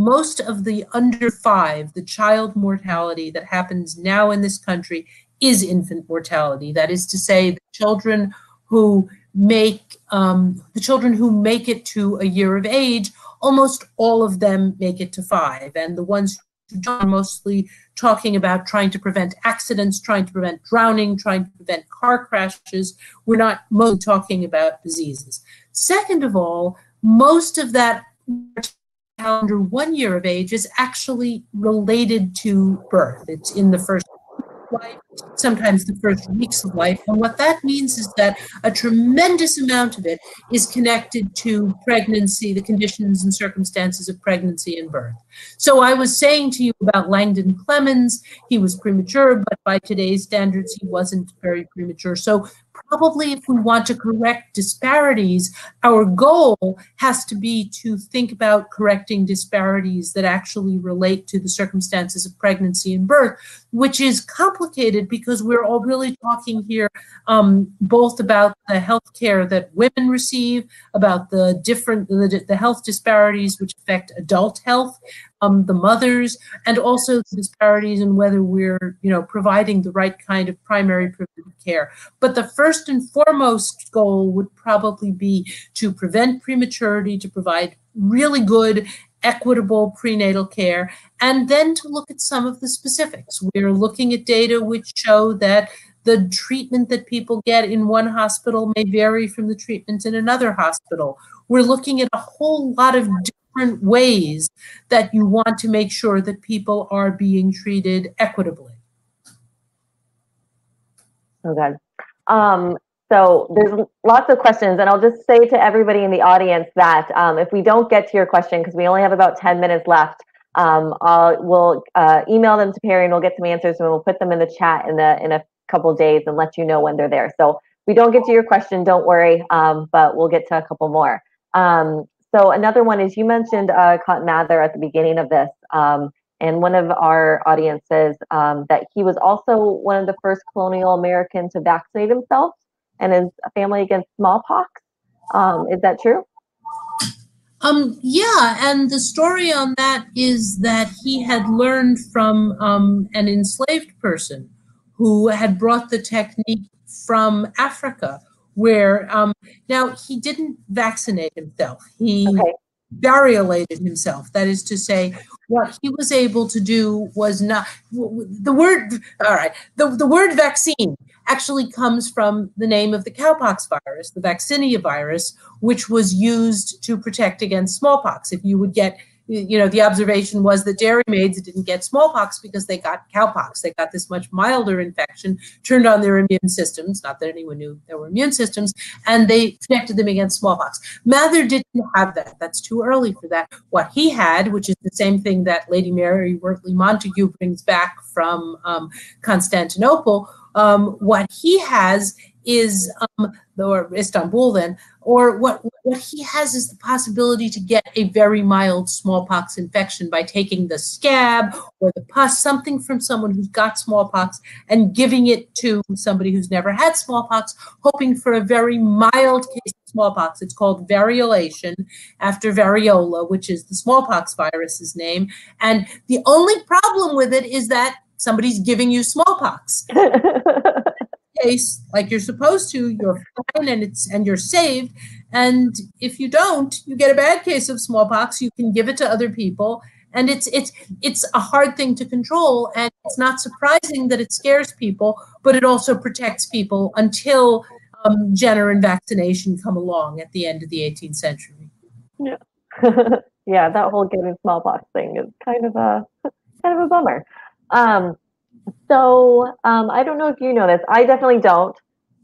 most of the under five, the child mortality that happens now in this country is infant mortality. That is to say, the children who make um, the children who make it to a year of age, almost all of them make it to five. And the ones are mostly talking about trying to prevent accidents, trying to prevent drowning, trying to prevent car crashes. We're not mostly talking about diseases. Second of all, most of that under one year of age is actually related to birth. It's in the first life, sometimes the first weeks of life. And what that means is that a tremendous amount of it is connected to pregnancy, the conditions and circumstances of pregnancy and birth. So I was saying to you about Langdon Clemens, he was premature, but by today's standards, he wasn't very premature. So probably if we want to correct disparities, our goal has to be to think about correcting disparities that actually relate to the circumstances of pregnancy and birth, which is complicated because we're all really talking here um, both about the health care that women receive, about the different, the, the health disparities which affect adult health, um, the mothers, and also disparities in whether we're, you know, providing the right kind of primary preventive care. But the first and foremost goal would probably be to prevent prematurity, to provide really good equitable prenatal care, and then to look at some of the specifics. We're looking at data which show that the treatment that people get in one hospital may vary from the treatment in another hospital. We're looking at a whole lot of different ways that you want to make sure that people are being treated equitably. Okay. Um, so there's lots of questions, and I'll just say to everybody in the audience that um, if we don't get to your question, because we only have about 10 minutes left, um, I'll, we'll uh, email them to Perri and we'll get some answers and we'll put them in the chat in, the, in a couple days and let you know when they're there. So if we don't get to your question, don't worry, um, but we'll get to a couple more. Um, so another one is you mentioned uh, Cotton Mather at the beginning of this, um, and one of our audiences um, that he was also one of the first colonial Americans to vaccinate himself and his family against smallpox. Um, is that true? Um, yeah, and the story on that is that he had learned from um, an enslaved person who had brought the technique from Africa, where um, now he didn't vaccinate himself. He okay. variolated himself. That is to say, what he was able to do was not the word. All right, the, the word vaccine actually comes from the name of the cowpox virus, the vaccinia virus, which was used to protect against smallpox. If you would get, you know, the observation was that dairymaids didn't get smallpox because they got cowpox. They got this much milder infection, turned on their immune systems, not that anyone knew there were immune systems, and they protected them against smallpox. Mather didn't have that. That's too early for that. What he had, which is the same thing that Lady Mary Wortley Montagu brings back from um, Constantinople, um, what he has is um, or Istanbul then, or what what he has is the possibility to get a very mild smallpox infection by taking the scab or the pus, something from someone who's got smallpox, and giving it to somebody who's never had smallpox, hoping for a very mild case of smallpox. It's called variolation after variola, which is the smallpox virus's name. And the only problem with it is that somebody's giving you smallpox. case, like you're supposed to, you're fine and it's and you're saved. And if you don't, you get a bad case of smallpox. You can give it to other people, and it's it's it's a hard thing to control. And it's not surprising that it scares people, but it also protects people until um, Jenner and vaccination come along at the end of the 18th century. Yeah, yeah, that whole getting smallpox thing is kind of a kind of a bummer. Um, so um, I don't know if you know this. I definitely don't.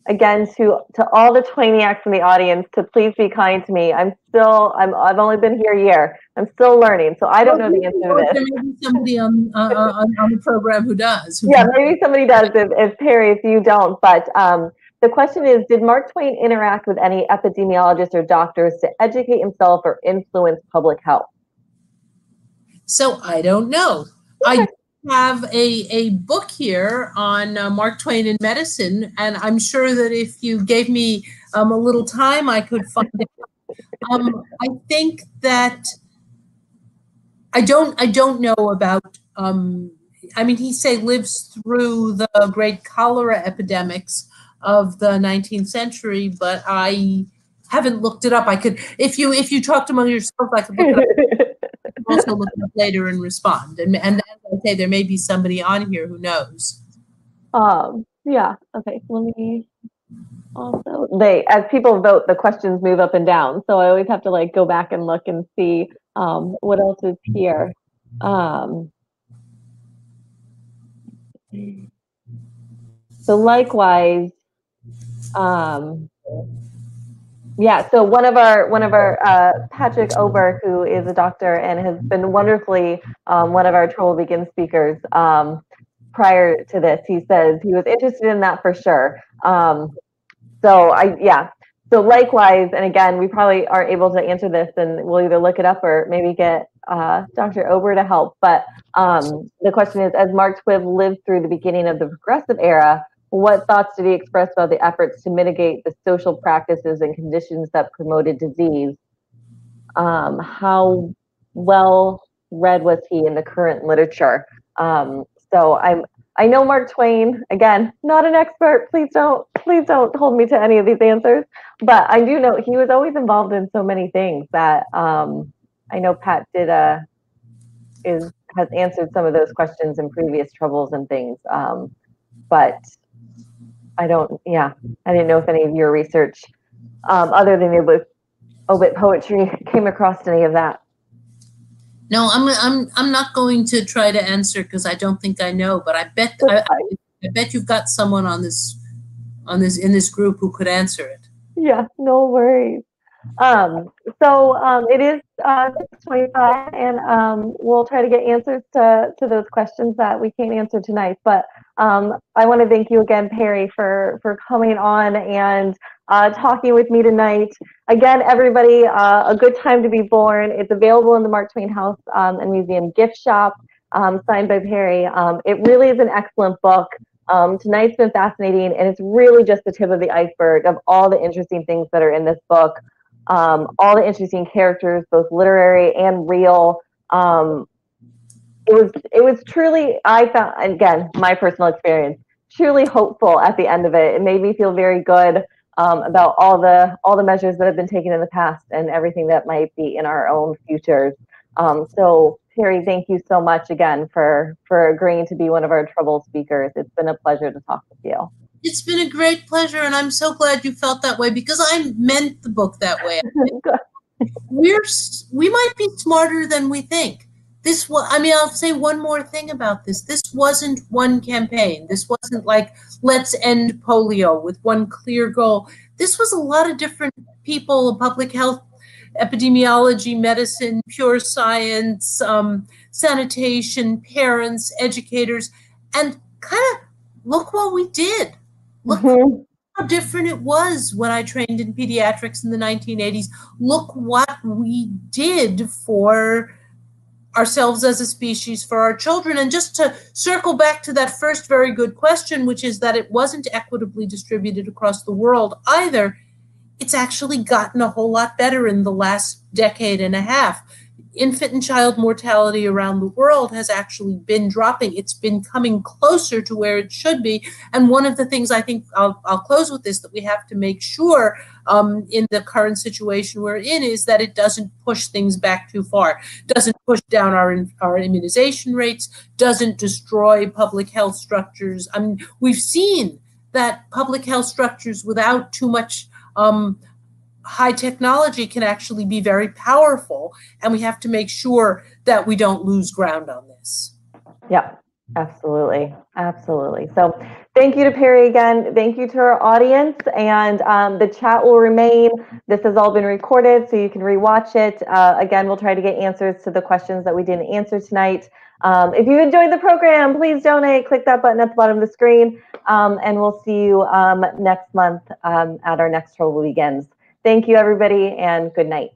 Again, to to all the Twainiacs in the audience, to please be kind to me. I'm still. I'm. I've only been here a year. I'm still learning, so I don't know the answer to this. There may be somebody on, uh, on, on the program who does. Who yeah, does. maybe somebody does. If, if Perri, if you don't, but um, the question is: Did Mark Twain interact with any epidemiologists or doctors to educate himself or influence public health? So I don't know. I have a, a book here on uh, Mark Twain in medicine, and I'm sure that if you gave me um, a little time, I could find it. Um, I think that I don't I don't know about. Um, I mean, he say lives through the great cholera epidemics of the 19th century, but I haven't looked it up. I could if you if you talked among yourself, I could look it up. also look up later and respond. And, and as I say, there may be somebody on here who knows. Um, yeah. Okay. Let me also they as people vote, the questions move up and down. So I always have to like go back and look and see um, what else is here. Um, so likewise, um, yeah, so one of our one of our uh, Patrick Ober, who is a doctor and has been wonderfully um, one of our Trouble Begin speakers um, prior to this, he says he was interested in that for sure. Um, so I yeah, so likewise, and again, we probably aren't able to answer this, and we'll either look it up or maybe get uh, Dr. Ober to help. But um, the question is, as Mark Twain lived through the beginning of the progressive era, what thoughts did he express about the efforts to mitigate the social practices and conditions that promoted disease? Um, how well read was he in the current literature? Um, so I'm I know Mark Twain again, not an expert. Please don't please don't hold me to any of these answers. But I do know he was always involved in so many things that um, I know Pat did a is has answered some of those questions in previous troubles and things. Um, but I don't, yeah, I didn't know if any of your research, um, other than the obit poetry, came across any of that. No, I'm, I'm, I'm not going to try to answer because I don't think I know, but I bet, I, I bet you've got someone on this, on this, in this group who could answer it. Yeah, no worries. Um, so um, it is uh, 625 and um, we'll try to get answers to, to those questions that we can't answer tonight. But um, I want to thank you again, Perri, for, for coming on and uh, talking with me tonight. Again, everybody, uh, a good time to be born. It's available in the Mark Twain House um, and Museum gift shop. um, signed by Perri. Um, it really is an excellent book. Um, tonight's been fascinating, and it's really just the tip of the iceberg of all the interesting things that are in this book. Um, all the interesting characters, both literary and real. Um, it was it was truly I found again my personal experience truly hopeful at the end of it. It made me feel very good um, about all the all the measures that have been taken in the past and everything that might be in our own futures. Um, so Perri, thank you so much again for for agreeing to be one of our trouble speakers. It's been a pleasure to talk with you. It's been a great pleasure, and I'm so glad you felt that way because I meant the book that way. We're we might be smarter than we think. This was, I mean, I'll say one more thing about this. This wasn't one campaign. This wasn't like let's end polio with one clear goal. This was a lot of different people, public health epidemiology, medicine, pure science, um, sanitation, parents, educators, and kind of look what we did. Look mm-hmm. how different it was when I trained in pediatrics in the 1980s. Look what we did for ourselves as a species for our children. And just to circle back to that first very good question, which is that it wasn't equitably distributed across the world either it's actually gotten a whole lot better in the last decade and a half. Infant and child mortality around the world has actually been dropping. It's been coming closer to where it should be. And one of the things I think I'll, I'll close with this that we have to make sure um, in the current situation we're in is that it doesn't push things back too far, doesn't push down our, our immunization rates, doesn't destroy public health structures. I mean, we've seen that public health structures without too much um, high technology can actually be very powerful, and we have to make sure that we don't lose ground on this. Yeah, absolutely. Absolutely. So, thank you to Perri again. Thank you to our audience. And um, the chat will remain. This has all been recorded, so you can rewatch it. Uh, again, we'll try to get answers to the questions that we didn't answer tonight. Um, if you enjoyed the program, please donate. Click that button at the bottom of the screen. Um, and we'll see you um, next month um, at our next Trouble Begins. Thank you, everybody, and good night.